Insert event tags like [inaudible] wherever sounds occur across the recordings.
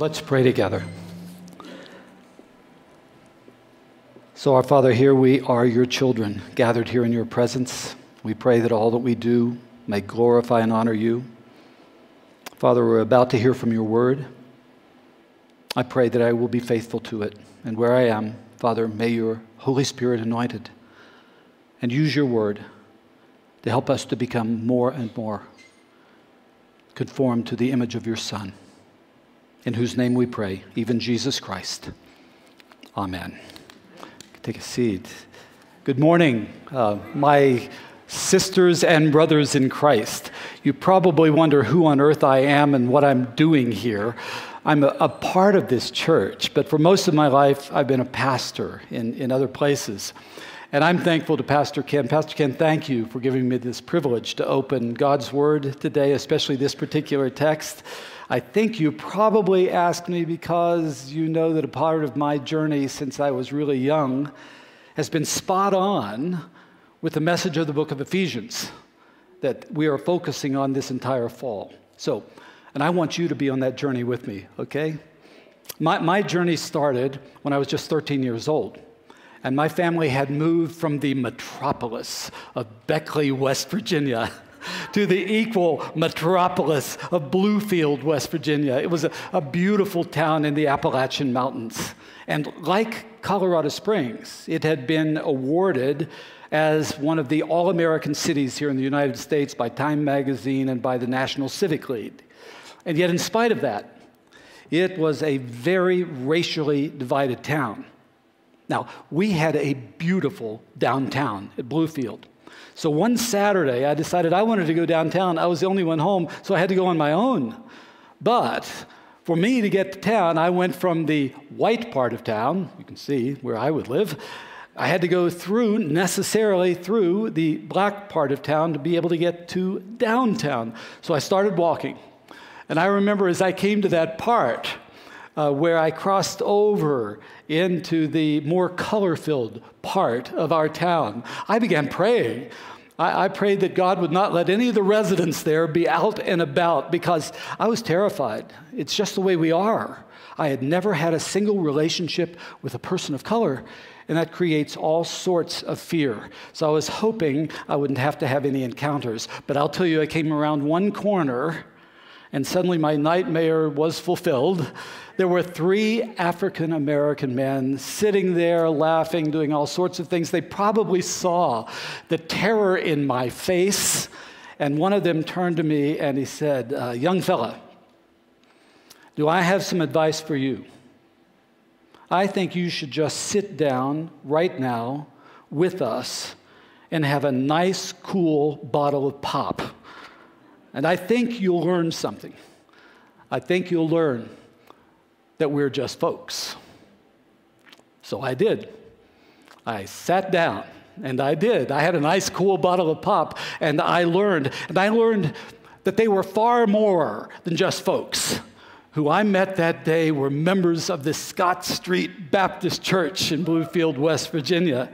Let's pray together. So, our Father, here we are your children, gathered here in your presence. We pray that all that we do may glorify and honor you. Father, we're about to hear from your word. I pray that I will be faithful to it. And where I am, Father, may your Holy Spirit anoint it and use your word to help us to become more and more conformed to the image of your Son, in whose name we pray, even Jesus Christ. Amen. Take a seat. Good morning, uh, my sisters and brothers in Christ. You probably wonder who on earth I am and what I'm doing here. I'm a, a, part of this church, but for most of my life, I've been a pastor in, in other places. And I'm thankful to Pastor Ken. Pastor Ken, thank you for giving me this privilege to open God's Word today, especially this particular text. I think you probably asked me because you know that a part of my journey since I was really young has been spot on with the message of the book of Ephesians that we are focusing on this entire fall. So, and I want you to be on that journey with me, okay? My, my journey started when I was just 13 years old and my family had moved from the metropolis of Beckley, West Virginia. To the equal metropolis of Bluefield, West Virginia. It was a, a, beautiful town in the Appalachian Mountains. And like Colorado Springs, it had been awarded as one of the all American cities here in the United States by Time magazine and by the National Civic League. And yet, in spite of that, it was a very racially divided town. Now, we had a beautiful downtown at Bluefield. So one Saturday, I decided I wanted to go downtown. I was the only one home, so I had to go on my own. But for me to get to town, I went from the white part of town, you can see where I would live. I had to go through, necessarily through the black part of town to be able to get to downtown. So I started walking. And I remember as I came to that part, uh, where I crossed over into the more color filled part of our town. I began praying. I, I prayed that God would not let any of the residents there be out and about because I was terrified. It's just the way we are. I had never had a single relationship with a person of color, and that creates all sorts of fear. So I was hoping I wouldn't have to have any encounters. But I'll tell you, I came around one corner, and suddenly my nightmare was fulfilled there were three African American men sitting there laughing, doing all sorts of things. They probably saw the terror in my face. And one of them turned to me and he said, uh, Young fella, do I have some advice for you? I think you should just sit down right now with us and have a nice, cool bottle of pop. And I think you'll learn something. I think you'll learn that we're just folks. So I did. I sat down and I did. I had a nice, cool bottle of pop and I learned. And I learned that they were far more than just folks. Who I met that day were members of the Scott Street Baptist Church in Bluefield, West Virginia.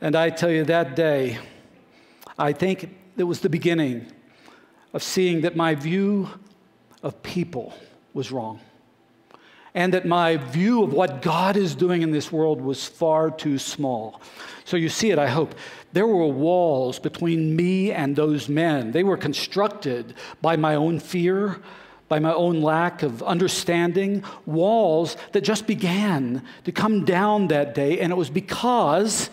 And I tell you, that day, I think it was the beginning of seeing that my view of people was wrong and that my view of what God is doing in this world was far too small. So you see it, I hope. There were walls between me and those men. They were constructed by my own fear, by my own lack of understanding, walls that just began to come down that day, and it was because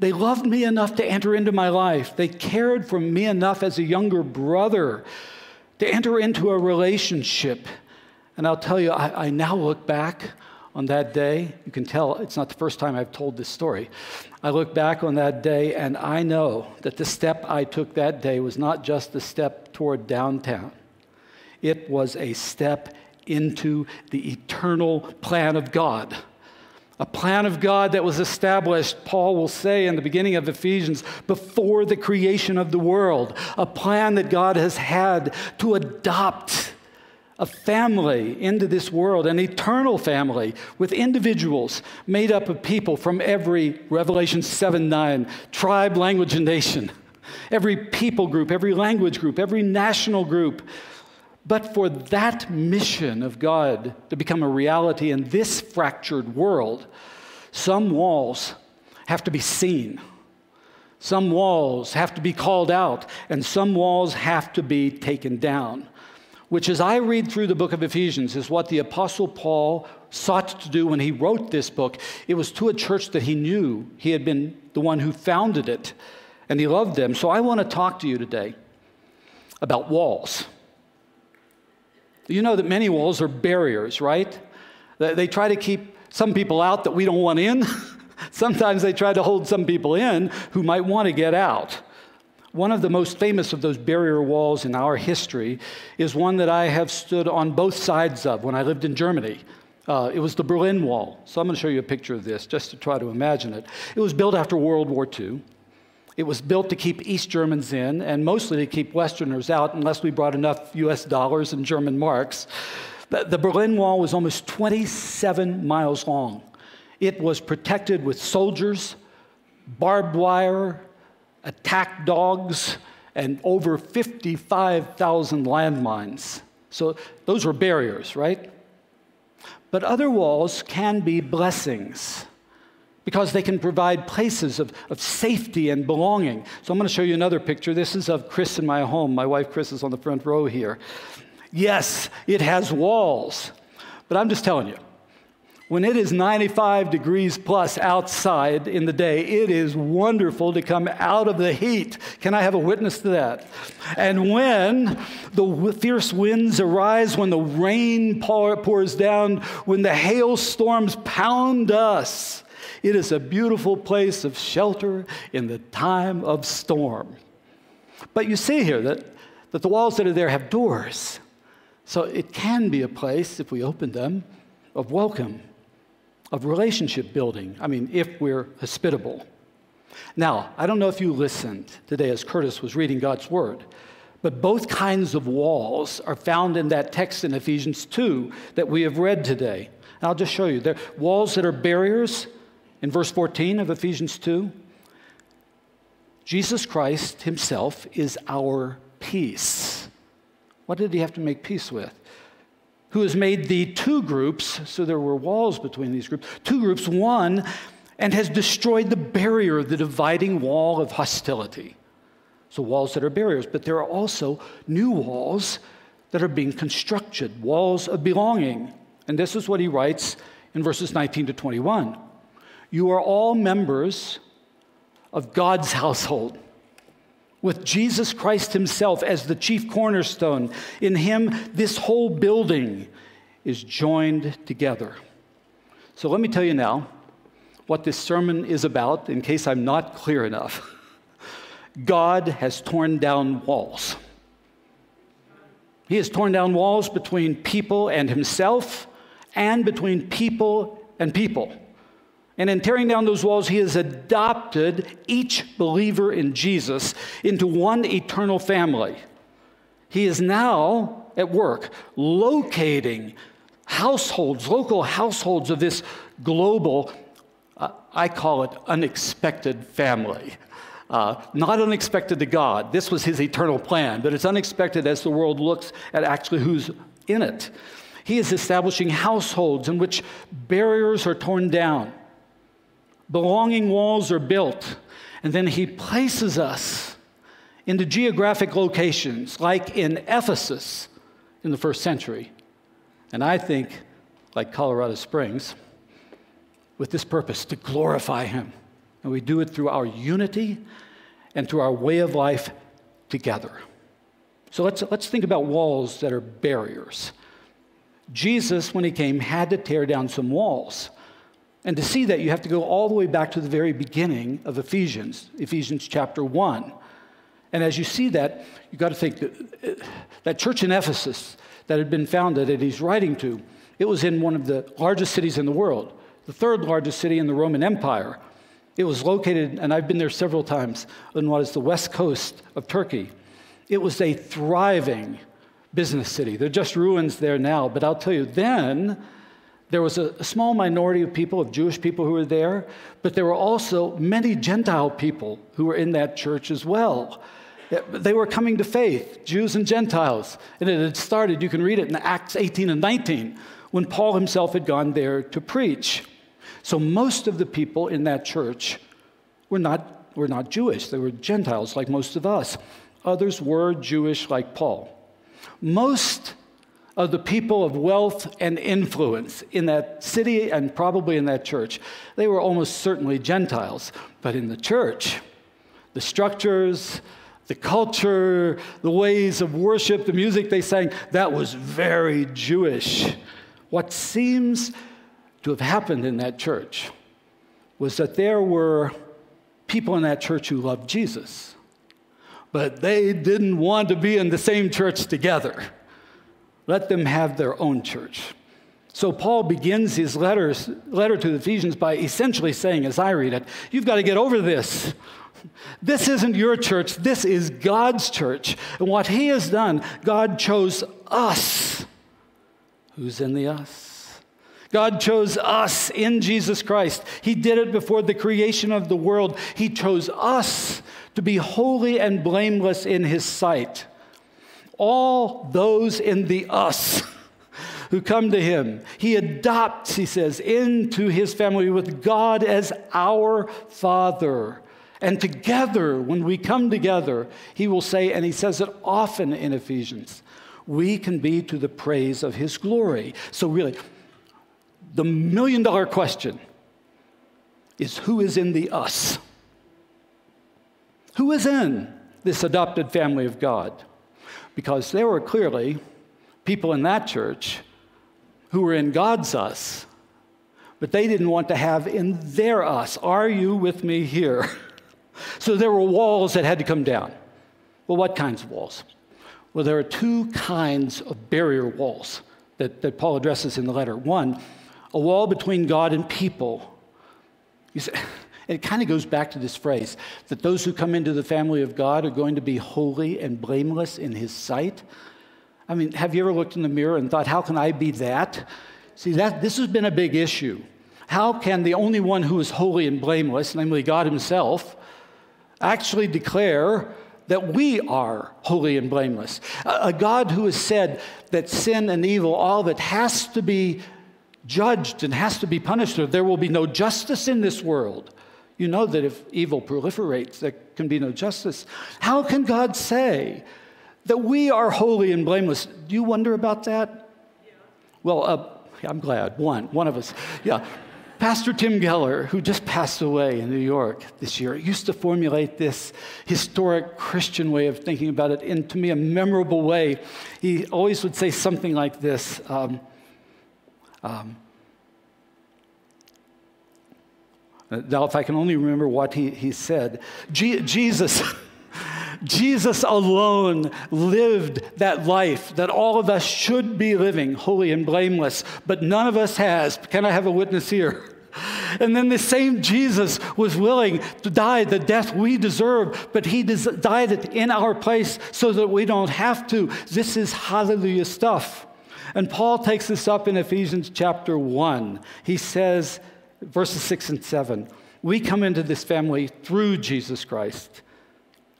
they loved me enough to enter into my life. They cared for me enough as a younger brother to enter into a relationship and I'll tell you, I, I, now look back on that day. You can tell it's not the first time I've told this story. I look back on that day and I know that the step I took that day was not just a step toward downtown, it was a step into the eternal plan of God. A plan of God that was established, Paul will say in the beginning of Ephesians, before the creation of the world. A plan that God has had to adopt a family into this world, an eternal family with individuals made up of people from every Revelation 7 9 tribe, language, and nation, every people group, every language group, every national group, But for that mission of God to become a reality in this fractured world, some walls have to be seen. Some walls have to be called out, and some walls have to be taken down. Which, as I read through the book of Ephesians, is what the Apostle Paul sought to do when he wrote this book. It was to a church that he knew. He had been the one who founded it, and he loved them. So I want to talk to you today about walls. You know that many walls are barriers, right? They try to keep some people out that we don't want in. [laughs] Sometimes they try to hold some people in who might want to get out. One of the most famous of those barrier walls in our history is one that I have stood on both sides of when I lived in Germany. Uh, it was the Berlin Wall. So I'm going to show you a picture of this just to try to imagine it. It was built after World War II. It was built to keep East Germans in and mostly to keep Westerners out unless we brought enough US dollars and German marks. The, the Berlin Wall was almost 27 miles long. It was protected with soldiers, barbed wire, attack dogs, and over 55,000 landmines. So those were barriers, right? But other walls can be blessings because they can provide places of, of safety and belonging. So I'm going to show you another picture. This is of Chris in my home. My wife Chris is on the front row here. Yes, it has walls, but I'm just telling you, when it is 95 degrees plus outside in the day, it is wonderful to come out of the heat. Can I have a witness to that? And when the fierce winds arise, when the rain pours down, when the hailstorms pound us, it is a beautiful place of shelter in the time of storm. But you see here that, that the walls that are there have doors. So it can be a place, if we open them, of welcome of relationship building. I mean, if we're hospitable. Now, I don't know if you listened today as Curtis was reading God's word, but both kinds of walls are found in that text in Ephesians 2 that we have read today. And I'll just show you. There are walls that are barriers in verse 14 of Ephesians 2. Jesus Christ himself is our peace. What did he have to make peace with? Who has made the two groups, so there were walls between these groups, two groups, one, and has destroyed the barrier, the dividing wall of hostility. So, walls that are barriers, but there are also new walls that are being constructed, walls of belonging. And this is what he writes in verses 19 to 21. You are all members of God's household with Jesus Christ Himself as the chief cornerstone. In Him, this whole building is joined together. So let me tell you now what this sermon is about, in case I'm not clear enough. [laughs] God has torn down walls. He has torn down walls between people and Himself, and between people and people. And in tearing down those walls, he has adopted each believer in Jesus into one eternal family. He is now at work locating households, local households of this global, uh, I call it unexpected family. Uh, not unexpected to God. This was his eternal plan, but it's unexpected as the world looks at actually who's in it. He is establishing households in which barriers are torn down belonging walls are built, and then he places us into geographic locations, like in Ephesus in the first century. And I think, like Colorado Springs, with this purpose to glorify him. And we do it through our unity and through our way of life together. So let's, let's think about walls that are barriers. Jesus, when he came, had to tear down some walls. And to see that, you have to go all the way back to the very beginning of Ephesians, Ephesians chapter 1. And as you see that, you've got to think that uh, that church in Ephesus that had been founded that he's writing to, it was in one of the largest cities in the world, the third largest city in the Roman Empire. It was located, and I've been there several times, on what is the west coast of Turkey. It was a thriving business city. There are just ruins there now, but I'll tell you, then there was a, small minority of people, of Jewish people who were there, but there were also many Gentile people who were in that church as well. They were coming to faith, Jews and Gentiles. And it had started, you can read it in Acts 18 and 19, when Paul himself had gone there to preach. So most of the people in that church were not, were not Jewish, they were Gentiles like most of us. Others were Jewish like Paul. Most of the people of wealth and influence in that city and probably in that church. They were almost certainly Gentiles. But in the church, the structures, the culture, the ways of worship, the music they sang, that was very Jewish. What seems to have happened in that church was that there were people in that church who loved Jesus, but they didn't want to be in the same church together. Let them have their own church. So Paul begins his letters, letter to the Ephesians by essentially saying, as I read it, you've got to get over this. This isn't your church, this is God's church. And what he has done, God chose us. Who's in the us? God chose us in Jesus Christ. He did it before the creation of the world. He chose us to be holy and blameless in his sight all those in the us [laughs] who come to him. He adopts, he says, into his family with God as our Father. And together, when we come together, he will say, and he says it often in Ephesians, we can be to the praise of his glory. So, really, the million dollar question is who is in the us? Who is in this adopted family of God? Because there were clearly people in that church who were in God's us, but they didn't want to have in their us. Are you with me here? [laughs] so there were walls that had to come down. Well, what kinds of walls? Well, there are two kinds of barrier walls that, that Paul addresses in the letter. One, a wall between God and people. You say, [laughs] it kind of goes back to this phrase that those who come into the family of God are going to be holy and blameless in his sight. I mean, have you ever looked in the mirror and thought, how can I be that? See, that, this has been a big issue. How can the only one who is holy and blameless, namely God himself, actually declare that we are holy and blameless? A, a God who has said that sin and evil, all of it, has to be judged and has to be punished, or there will be no justice in this world. You know that if evil proliferates, there can be no justice. How can God say that we are holy and blameless? Do you wonder about that? Yeah. Well, uh, I'm glad. One, one of us. Yeah. Pastor Tim Keller, who just passed away in New York this year, used to formulate this historic Christian way of thinking about it in, to me, a memorable way. He always would say something like this um, um, Now, if I can only remember what he, he said, G- Jesus. [laughs] Jesus alone lived that life that all of us should be living, holy and blameless, but none of us has. Can I have a witness here? [laughs] And then the same Jesus was willing to die the death we deserve, but he des- died it in our place so that we don't have to. This is hallelujah stuff. And Paul takes this up in Ephesians chapter 1. He says, verses 6 and 7. We come into this family through Jesus Christ.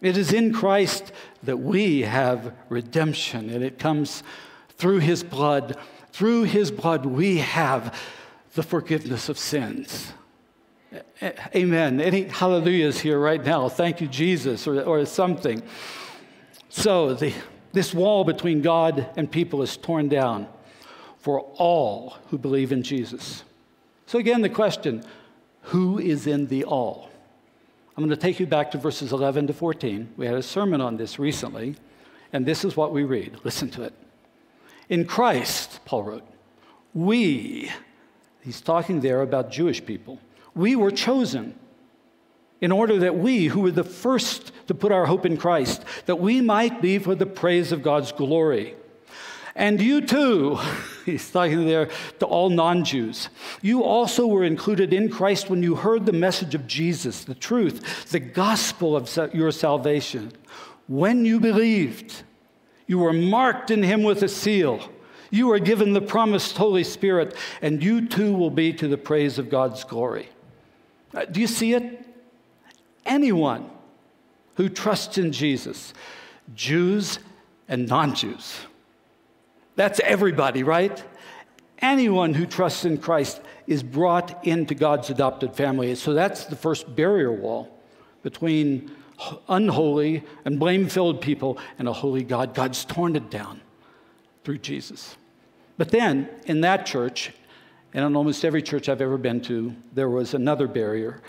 It is in Christ that we have redemption, and it comes through his blood. Through his blood, we have the forgiveness of sins. Amen. Any hallelujahs here right now? Thank you, Jesus, or, or something. So, the, this wall between God and people is torn down for all who believe in Jesus. So, again, the question who is in the all? I'm going to take you back to verses 11 to 14. We had a sermon on this recently, and this is what we read. Listen to it. In Christ, Paul wrote, we, he's talking there about Jewish people, we were chosen in order that we, who were the first to put our hope in Christ, that we might be for the praise of God's glory. And you too, [laughs] he's talking there to all non Jews, you also were included in Christ when you heard the message of Jesus, the truth, the gospel of your salvation. When you believed, you were marked in him with a seal. You are given the promised Holy Spirit, and you too will be to the praise of God's glory. Uh, do you see it? Anyone who trusts in Jesus, Jews and non Jews. That's everybody, right? Anyone who trusts in Christ is brought into God's adopted family. So that's the first barrier wall between unholy and blame filled people and a holy God. God's torn it down through Jesus. But then in that church, and in almost every church I've ever been to, there was another barrier,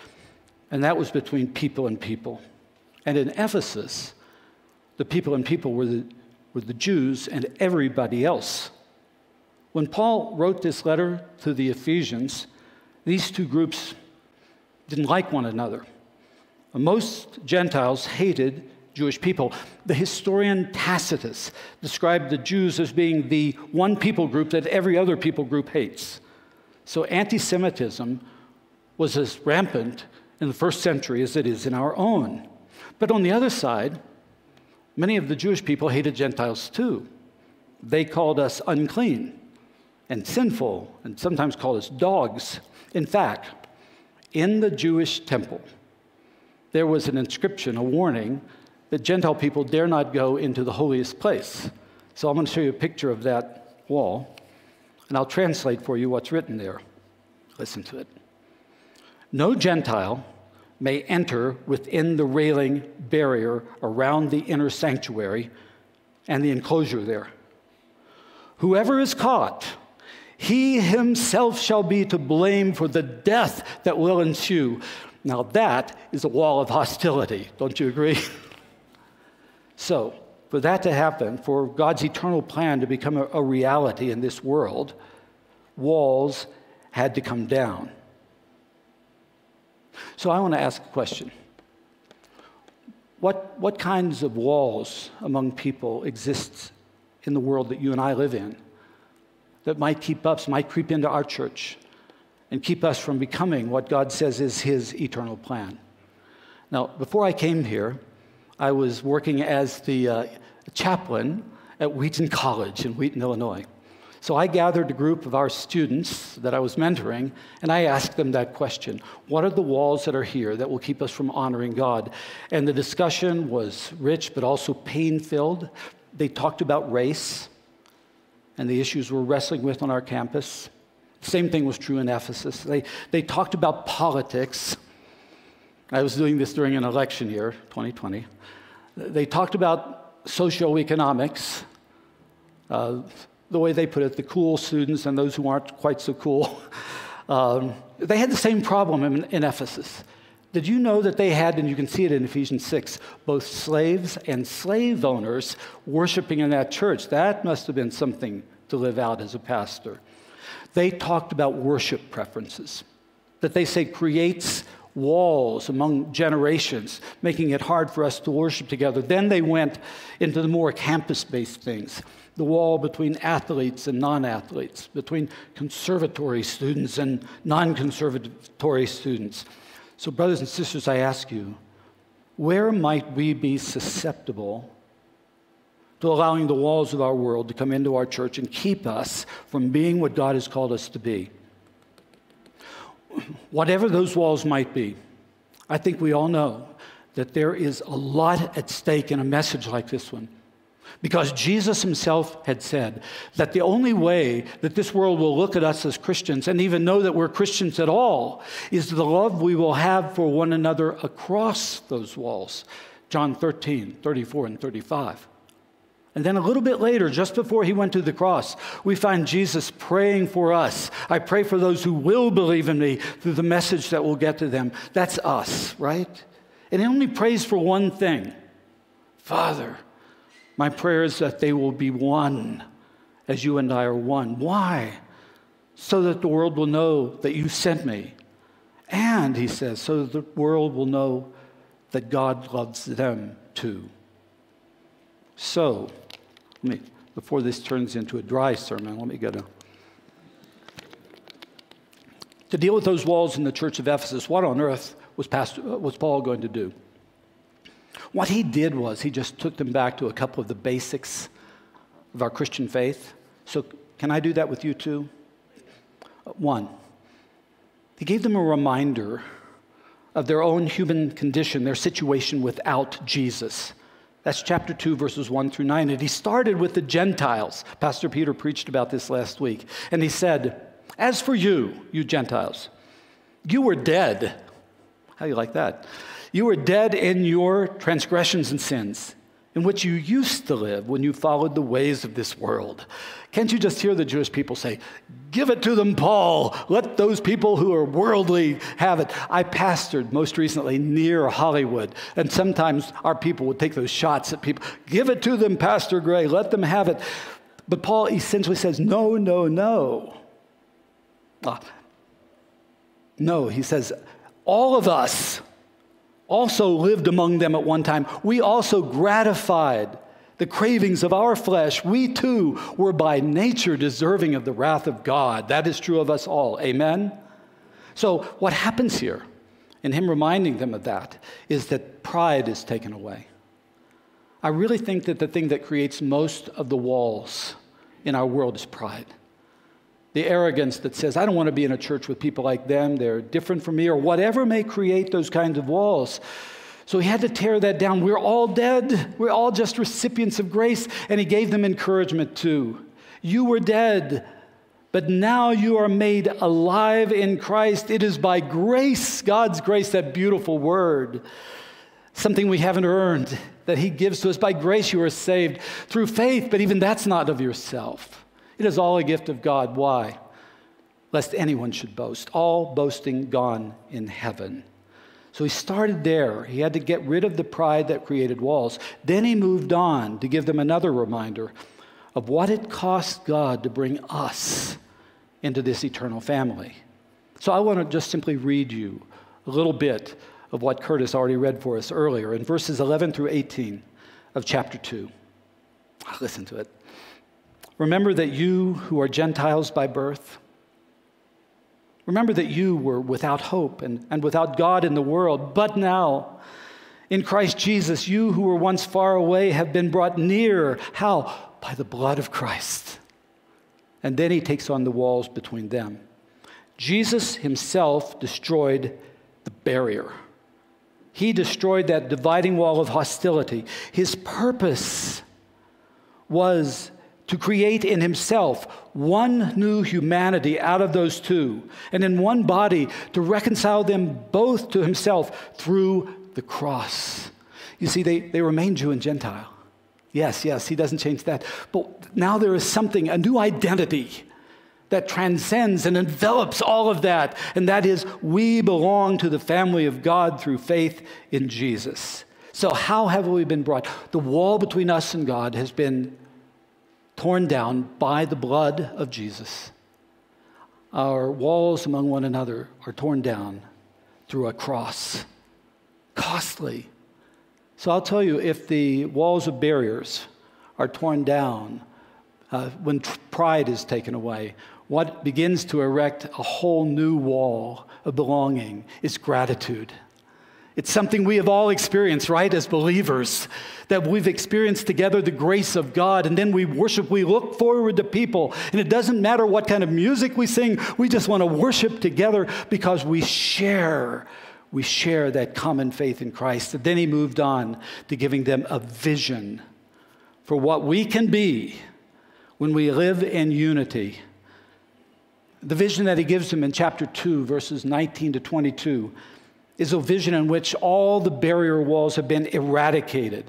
and that was between people and people. And in Ephesus, the people and people were the, were the Jews and everybody else. When Paul wrote this letter to the Ephesians, these two groups didn't like one another. Most Gentiles hated Jewish people. The historian Tacitus described the Jews as being the one people group that every other people group hates. So anti Semitism was as rampant in the first century as it is in our own. But on the other side, many of the Jewish people hated Gentiles too. They called us unclean and sinful, and sometimes called us dogs. In fact, in the Jewish temple, there was an inscription, a warning that Gentile people dare not go into the holiest place. So I'm going to show you a picture of that wall, and I'll translate for you what's written there. Listen to it. No Gentile may enter within the railing barrier around the inner sanctuary and the enclosure there. Whoever is caught, he himself shall be to blame for the death that will ensue. Now, that is a wall of hostility. Don't you agree? [laughs] So, for that to happen, for God's eternal plan to become a, a reality in this world, walls had to come down. So, I want to ask a question. What, what kinds of walls among people exist in the world that you and I live in that might keep us, might creep into our church and keep us from becoming what God says is His eternal plan? Now, before I came here, I was working as the uh, chaplain at Wheaton College in Wheaton, Illinois. So I gathered a group of our students that I was mentoring, and I asked them that question What are the walls that are here that will keep us from honoring God? And the discussion was rich, but also pain filled. They talked about race and the issues we're wrestling with on our campus. Same thing was true in Ephesus. They, they talked about politics. I was doing this during an election year, 2020. They talked about socioeconomics, uh, the way they put it, the cool students and those who aren't quite so cool. [laughs] Um, they had the same problem in, in Ephesus. Did you know that they had, and you can see it in Ephesians 6, both slaves and slave owners worshiping in that church? That must have been something to live out as a pastor. They talked about worship preferences, that they say creates walls among generations, making it hard for us to worship together. Then they went into the more campus based things the wall between athletes and non athletes, between conservatory students and non conservatory students. So, brothers and sisters, I ask you, where might we be susceptible to allowing the walls of our world to come into our church and keep us from being what God has called us to be? Whatever those walls might be, I think we all know that there is a lot at stake in a message like this one. Because Jesus himself had said that the only way that this world will look at us as Christians and even know that we're Christians at all is the love we will have for one another across those walls. John 13, 34, and 35. And then a little bit later, just before he went to the cross, we find Jesus praying for us. I pray for those who will believe in me through the message that will get to them. That's us, right? And he only prays for one thing Father, my prayer is that they will be one as you and I are one. Why? So that the world will know that you sent me. And, he says, so that the world will know that God loves them too. So, me, before this turns into a dry sermon, let me go to. To deal with those walls in the church of Ephesus, what on earth was, Pastor, uh, was Paul going to do? What he did was he just took them back to a couple of the basics of our Christian faith. So, can I do that with you too? Uh, one, he gave them a reminder of their own human condition, their situation without Jesus. That's chapter 2, verses 1 through 9. And he started with the Gentiles. Pastor Peter preached about this last week. And he said, As for you, you Gentiles, you were dead. How do you like that? You were dead in your transgressions and sins in which you used to live when you followed the ways of this world. Can't you just hear the Jewish people say, Give it to them, Paul. Let those people who are worldly have it. I pastored most recently near Hollywood, and sometimes our people would take those shots at people. Give it to them, Pastor Greg. Let them have it. But Paul essentially says, No, no, no. Ah. No, he says, all of us also lived among them at one time. We also gratified the cravings of our flesh. We too were by nature deserving of the wrath of God. That is true of us all. Amen? So, what happens here, in him reminding them of that, is that pride is taken away. I really think that the thing that creates most of the walls in our world is pride the arrogance that says, I don't want to be in a church with people like them, they're different from me, or whatever may create those kinds of walls. So he had to tear that down. We're all dead. We're all just recipients of grace. And he gave them encouragement too. You were dead, but now you are made alive in Christ. It is by grace, God's grace, that beautiful word, something we haven't earned, that he gives to us. By grace, you are saved through faith, but even that's not of yourself. It is all a gift of God. Why? Lest anyone should boast. All boasting gone in heaven. So he started there. He had to get rid of the pride that created walls. Then he moved on to give them another reminder of what it cost God to bring us into this eternal family. So I want to just simply read you a little bit of what Curtis already read for us earlier in verses 11 through 18 of chapter 2. Listen to it. Remember that you who are Gentiles by birth, remember that you were without hope and, and without God in the world, but now, in Christ Jesus, you who were once far away have been brought near. How? By the blood of Christ. And then he takes on the walls between them. Jesus himself destroyed the barrier. He destroyed that dividing wall of hostility. His purpose was to create in himself one new humanity out of those two, and in one body to reconcile them both to himself through the cross. You see, they, they remain Jew and Gentile. Yes, yes, he doesn't change that. But now there is something, a new identity that transcends and envelops all of that, and that is we belong to the family of God through faith in Jesus. So, how have we been brought? The wall between us and God has been torn down by the blood of Jesus. Our walls among one another are torn down through a cross. Costly. So I'll tell you if the walls of barriers are torn down, uh, when tr- pride is taken away, what begins to erect a whole new wall of belonging is gratitude. It's something we have all experienced, right, as believers, that we've experienced together the grace of God, and then we worship, we look forward to people, and it doesn't matter what kind of music we sing, we just want to worship together because we share. We share that common faith in Christ. And then he moved on to giving them a vision for what we can be when we live in unity. The vision that he gives them in chapter 2, verses 19 to 22 is a vision in which all the barrier walls have been eradicated,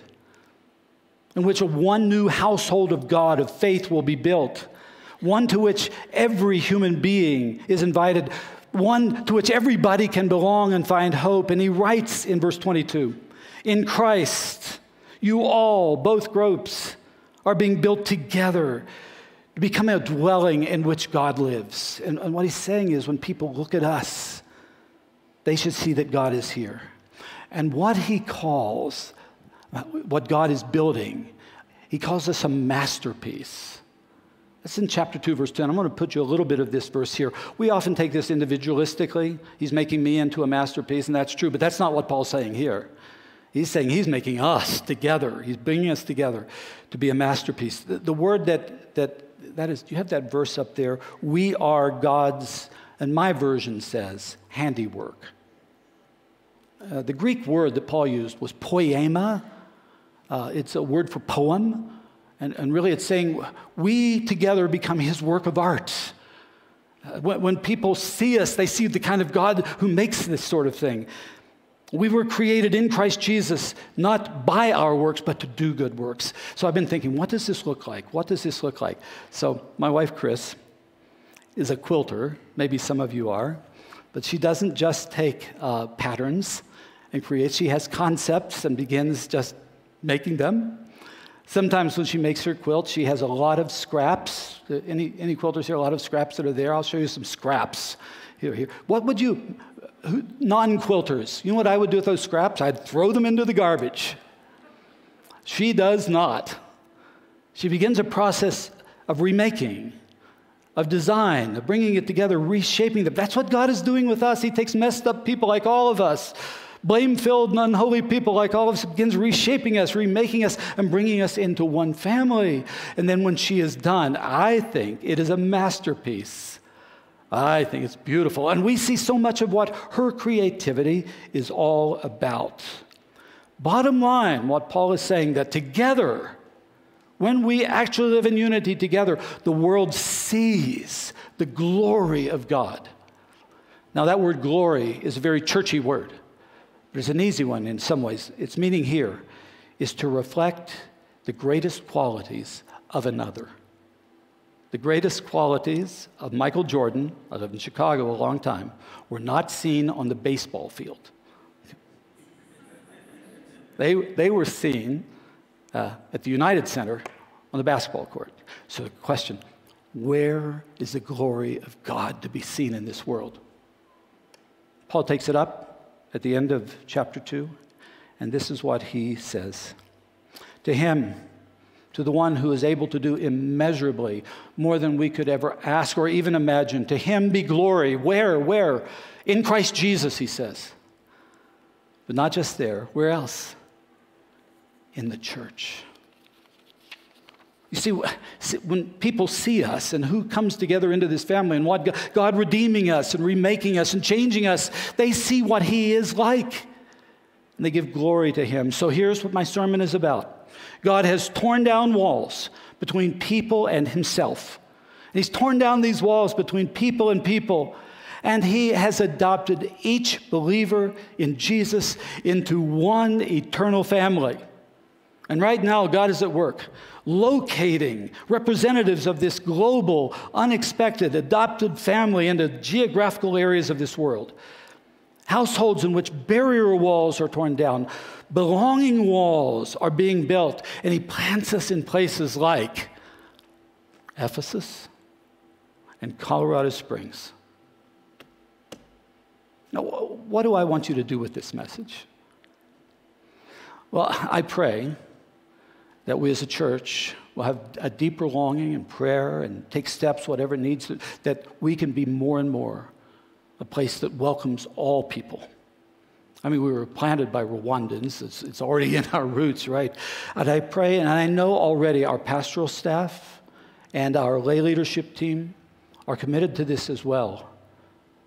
in which a one new household of God, of faith, will be built, one to which every human being is invited, one to which everybody can belong and find hope. And he writes in verse 22 In Christ, you all, both groups, are being built together to become a dwelling in which God lives. And, and what he's saying is when people look at us, they should see that God is here. And what he calls, what God is building, he calls us a masterpiece. That's in chapter 2, verse 10. I'm going to put you a little bit of this verse here. We often take this individualistically. He's making me into a masterpiece, and that's true, but that's not what Paul's saying here. He's saying he's making us together. He's bringing us together to be a masterpiece. The, the word that, that, that is, you have that verse up there. We are God's, and my version says, handiwork. Uh, the Greek word that Paul used was poema. Uh, it's a word for poem. And, and really, it's saying we together become his work of art. Uh, when, when people see us, they see the kind of God who makes this sort of thing. We were created in Christ Jesus, not by our works, but to do good works. So I've been thinking, what does this look like? What does this look like? So my wife, Chris, is a quilter. Maybe some of you are. But she doesn't just take uh, patterns and creates. she has concepts and begins just making them. Sometimes when she makes her quilt, she has a lot of scraps. Any, any quilters here, a lot of scraps that are there? I'll show you some scraps. Here, here. What would you, non quilters, you know what I would do with those scraps? I'd throw them into the garbage. She does not. She begins a process of remaking, of design, of bringing it together, reshaping them. That's what God is doing with us. He takes messed up people like all of us, blame filled and unholy people like all of us, begins reshaping us, remaking us, and bringing us into one family. And then when she is done, I think it is a masterpiece. I think it's beautiful. And we see so much of what her creativity is all about. Bottom line, what Paul is saying that together, when we actually live in unity together, the world sees the glory of God. Now, that word glory is a very churchy word, it's an easy one in some ways. Its meaning here is to reflect the greatest qualities of another. The greatest qualities of Michael Jordan, I lived in Chicago a long time, were not seen on the baseball field. They, they were seen uh, at the United Center on the basketball court. So the question where is the glory of God to be seen in this world? Paul takes it up at the end of chapter 2, and this is what he says To him, to the one who is able to do immeasurably more than we could ever ask or even imagine. To him be glory. Where? Where? In Christ Jesus, he says. But not just there. Where else? In the church. You see, when people see us and who comes together into this family and what God redeeming us and remaking us and changing us, they see what He is like. And they give glory to Him. So here's what my sermon is about God has torn down walls between people and himself. He's torn down these walls between people and people. And he has adopted each believer in Jesus into one eternal family. And right now, God is at work locating representatives of this global, unexpected, adopted family into geographical areas of this world. Households in which barrier walls are torn down, belonging walls are being built, and he plants us in places like Ephesus and Colorado Springs. Now, what do I want you to do with this message? Well, I pray that we as a church will have a deeper longing and prayer and take steps, whatever needs, that we can be more and more a place that welcomes all people I mean, we were planted by Rwandans. It's, it's, already [laughs] in our roots, right? And I pray, and I know already our pastoral staff and our lay leadership team are committed to this as well.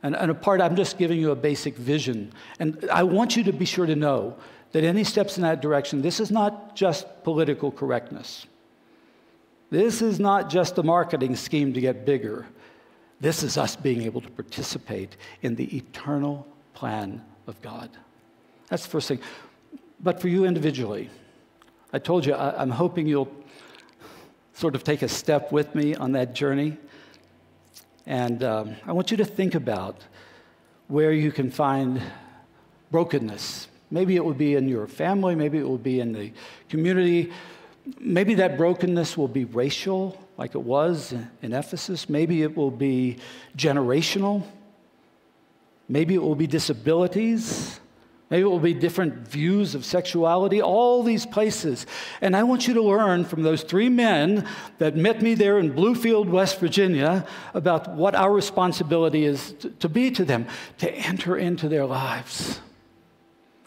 And, and a part, I'm just giving you a basic vision. And I want you to be sure to know that any steps in that direction, this is not just political correctness. This is not just a marketing scheme to get bigger. This is us being able to participate in the eternal plan of God. That's the first thing. But for you individually, I told you I, am hoping you'll sort of take a step with me on that journey. And um, I want you to think about where you can find brokenness. Maybe it will be in your family, maybe it will be in the community. Maybe that brokenness will be racial, like it was in Ephesus. Maybe it will be generational. Maybe it will be disabilities. Maybe it will be different views of sexuality, all these places. And I want you to learn from those three men that met me there in Bluefield, West Virginia, about what our responsibility is to, to be to them, to enter into their lives.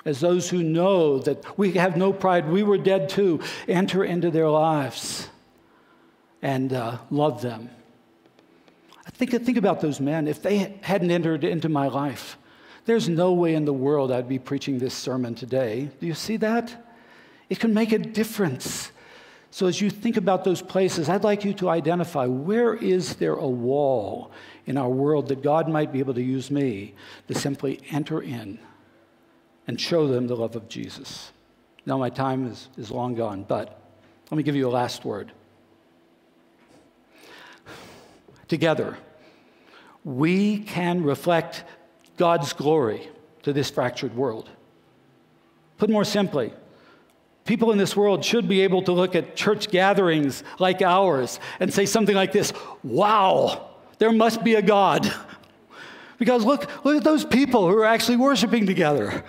As those who know that we have no pride, we were dead too, enter into their lives and uh, love them. I think, think about those men. If they hadn't entered into my life, There's no way in the world I'd be preaching this sermon today. Do you see that? It can make a difference. So, as you think about those places, I'd like you to identify where is there a wall in our world that God might be able to use me to simply enter in and show them the love of Jesus. Now, my time is, is long gone, but let me give you a last word. Together, we can reflect God's glory to this fractured world. Put more simply, people in this world should be able to look at church gatherings like ours and say something like this Wow, there must be a God. [laughs] Because look, look at those people who are actually worshiping together.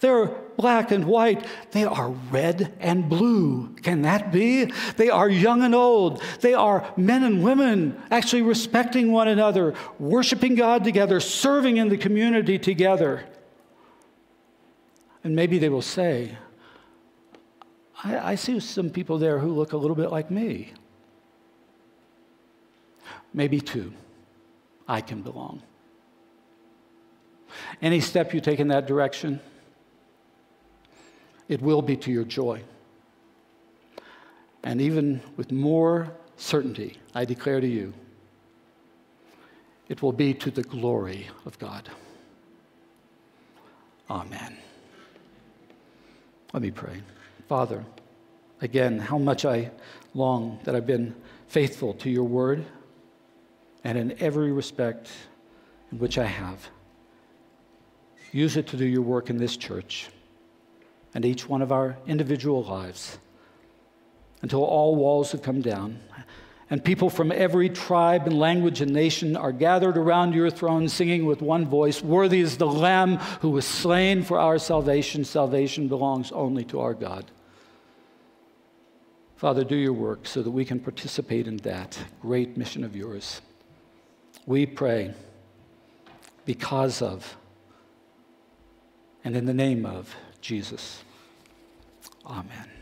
They're black and white. They are red and blue. Can that be? They are young and old. They are men and women actually respecting one another, worshiping God together, serving in the community together. And maybe they will say, I, I see some people there who look a little bit like me. Maybe two. I can belong. Any step you take in that direction, it will be to your joy. And even with more certainty, I declare to you, it will be to the glory of God. Amen. Let me pray. Father, again, how much I long that I've been faithful to your word and in every respect in which I have. Use it to do your work in this church and each one of our individual lives until all walls have come down and people from every tribe and language and nation are gathered around your throne singing with one voice Worthy is the Lamb who was slain for our salvation. Salvation belongs only to our God. Father, do your work so that we can participate in that great mission of yours. We pray because of and in the name of Jesus. Amen.